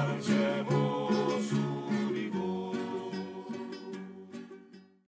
Father Church.